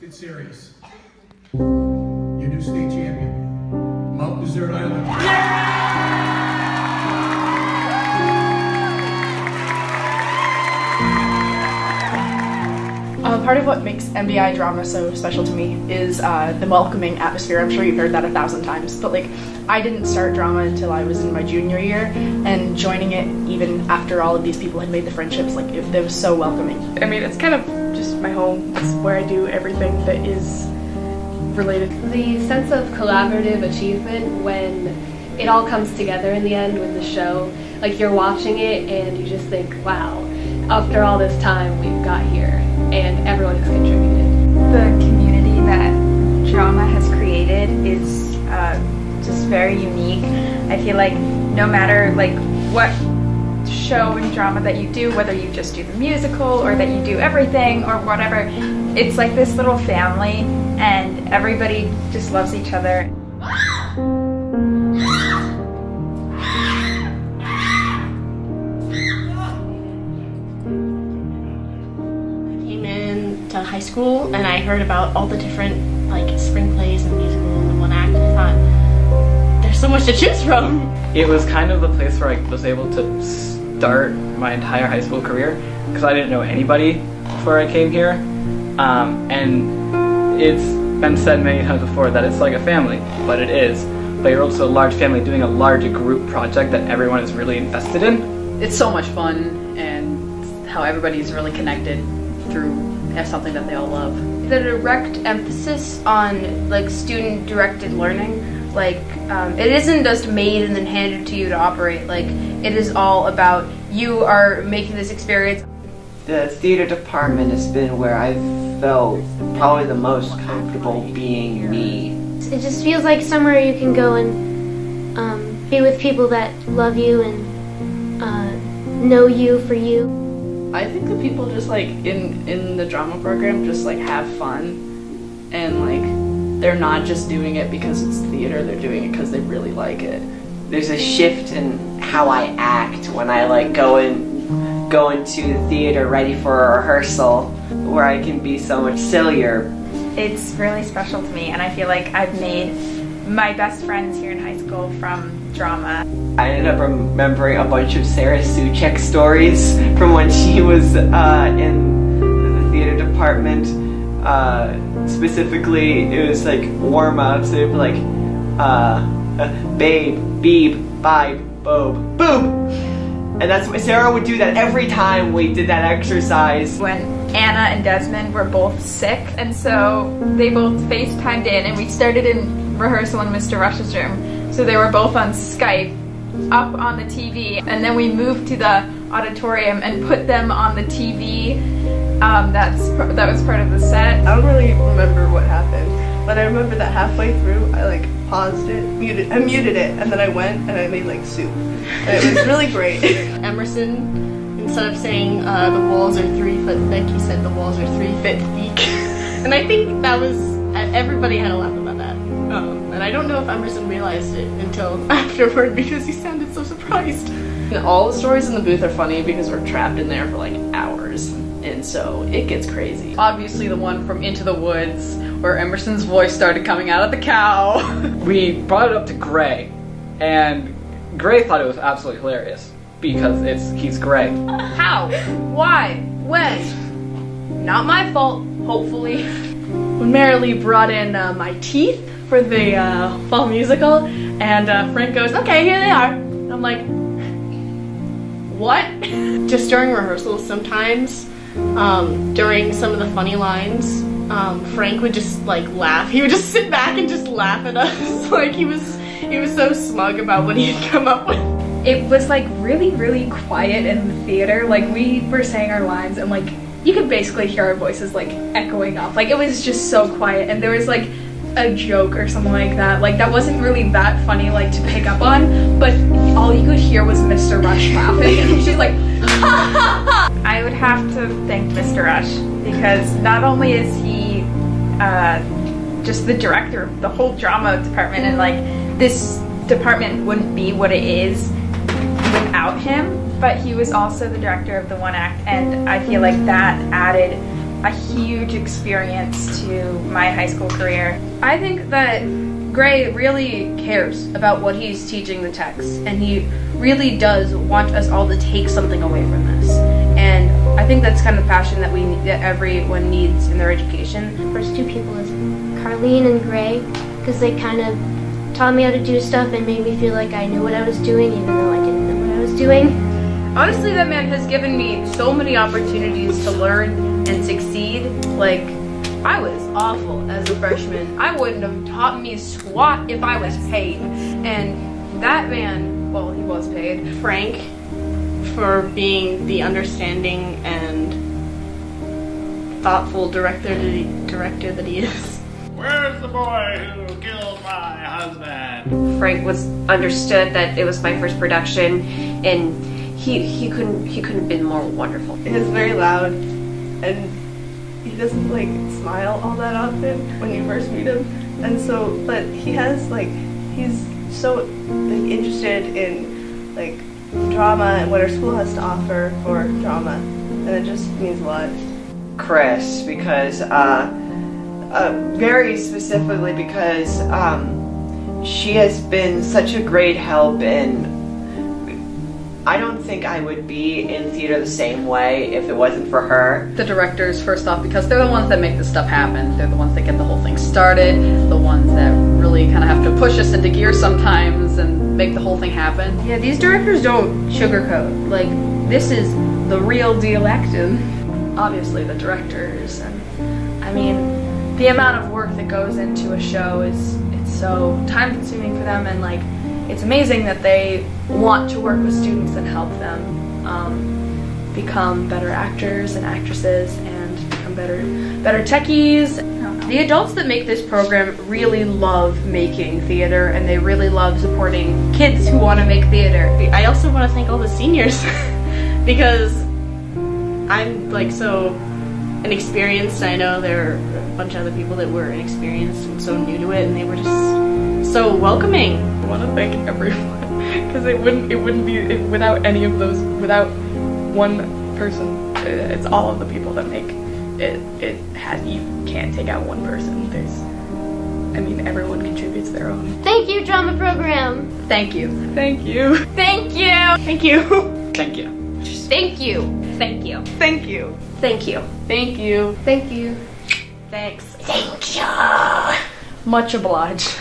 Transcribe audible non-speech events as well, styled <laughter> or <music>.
let's get serious. Your new state champion, Mount Desert Island. Uh, part of what makes MDI drama so special to me is uh, the welcoming atmosphere. I'm sure you've heard that a thousand times, but like I didn't start drama until I was in my junior year, and joining it even after all of these people had made the friendships, like it, it was so welcoming. I mean, it's kind of just my home. It's where I do everything that is related. The sense of collaborative achievement when it all comes together in the end with the show, like you're watching it and you just think, wow, after all this time we've got here and everyone has contributed. The community that drama has created is uh, just very unique. I feel like no matter like what show and drama that you do, whether you just do the musical or that you do everything or whatever, it's like this little family and everybody just loves each other. I came in to high school and I heard about all the different like spring plays and musicals and one act and I thought there's so much to choose from. It was kind of the place where I was able to start my entire high school career because I didn't know anybody before I came here. Um, and it's been said many times before that it's like a family, but it is. But you're also a large family doing a large group project that everyone is really invested in. It's so much fun, and how everybody's really connected through something that they all love. the direct emphasis on like student directed learning like um, it isn't just made and then handed to you to operate like it is all about you are making this experience The theater department has been where I've felt probably the most comfortable being me. It just feels like somewhere you can go and um, be with people that love you and uh, know you for you. I think the people just like in in the drama program just like have fun and like they're not just doing it because it's theater, they're doing it because they really like it. There's a shift in how I act when I like go in go into the theater ready for a rehearsal where I can be so much sillier. It's really special to me and I feel like I've made my best friends here in high school from drama. I ended up remembering a bunch of Sarah Suchek stories from when she was uh, in the theater department. Uh, specifically, it was like warm ups. It was like, uh, uh, babe, beeb, bibe, bobe, boob. And that's what Sarah would do that every time we did that exercise. When Anna and Desmond were both sick, and so they both FaceTimed in, and we started in rehearsal in Mr. Rush's room. So they were both on Skype, up on the TV, and then we moved to the auditorium and put them on the TV. Um, that's that was part of the set. I don't really remember what happened, but I remember that halfway through, I like paused it, muted, I muted it, and then I went and I made like soup. And it was really great. <laughs> Emerson, instead of saying uh, the walls are three foot thick, he said the walls are three feet thick. <laughs> and I think that was, everybody had a laugh about that. Um, and I don't know if Emerson realized it until <laughs> afterward because he sounded so surprised. And all the stories in the booth are funny because we're trapped in there for like hours. And so it gets crazy. Obviously the one from Into the Woods where Emerson's voice started coming out of the cow. <laughs> We brought it up to Gray, and Gray thought it was absolutely hilarious because it's he's Gray. how why when not my fault hopefully when Marilee brought in uh, my teeth for the uh, fall musical, and uh, Frank goes, "Okay, here they are." And I'm like, "What?" <laughs> Just during rehearsals, sometimes um, during some of the funny lines, um, Frank would just like laugh. He would just sit back and just laugh at us, <laughs> like he was he was so smug about what he had come up with. It was like really, really quiet in the theater. Like we were saying our lines, and like you could basically hear our voices like echoing off. Like it was just so quiet, and there was like a joke or something like that. Like that wasn't really that funny like to pick up on, but all you could hear was Mr. Rush laughing <laughs> and she's like <laughs> ha ha ha. I would have to thank Mr. Rush because not only is he uh, just the director of the whole drama department and like this department wouldn't be what it is without him, but he was also the director of the one act and I feel like that added a huge experience to my high school career. I think that Gray really cares about what he's teaching the text, and he really does want us all to take something away from this. And I think that's kind of passion that we that everyone needs in their education. First two people is Carlene and Gray, because they kind of taught me how to do stuff and made me feel like I knew what I was doing, even though I didn't know what I was doing. Honestly, that man has given me so many opportunities to learn and succeed. Like, I was awful as a freshman. I wouldn't have taught me a squat if I was paid. And that man, well, he was paid. Frank for being the understanding and thoughtful director that he, director that he is. Where's the boy who killed my husband? Frank was understood that it was my first production, and he he couldn't he couldn't have been more wonderful. He's very loud, and he doesn't like smile all that often when you first meet him. And so, but he has like he's so like interested in like drama and what our school has to offer for drama, and it just means a lot. Chris because uh, uh, very specifically because um, she has been such a great help and I don't think I would be in theater the same way if it wasn't for her. The directors, first off, because they're the ones that make this stuff happen. They're the ones that get the whole thing started, the ones that really kind of have to push us into gear sometimes and make the whole thing happen. Yeah, these directors don't sugarcoat. Like, this is the real deal acting. Obviously, the directors, and I mean, the amount of work that goes into a show is it's so time consuming for them, and like, it's amazing that they want to work with students and help them um, become better actors and actresses and become better better techies. The adults that make this program really love making theater and they really love supporting kids who want to make theater. I also want to thank all the seniors <laughs> because I'm like so inexperienced. I know there are a bunch of other people that were inexperienced and so new to it, and they were just so welcoming. I want to thank everyone <laughs> because it wouldn't it wouldn't be it, without any of those without one person. It's all of the people that make it. It has you can't take out one person. There's I mean everyone contributes their own. Thank you, drama program. Thank you. Thank you. Thank you. Thank you. Thank you. Thank you. Thank you. Thank you. Thank you. Thank you. Thank you. Thanks. Thank you. Much obliged.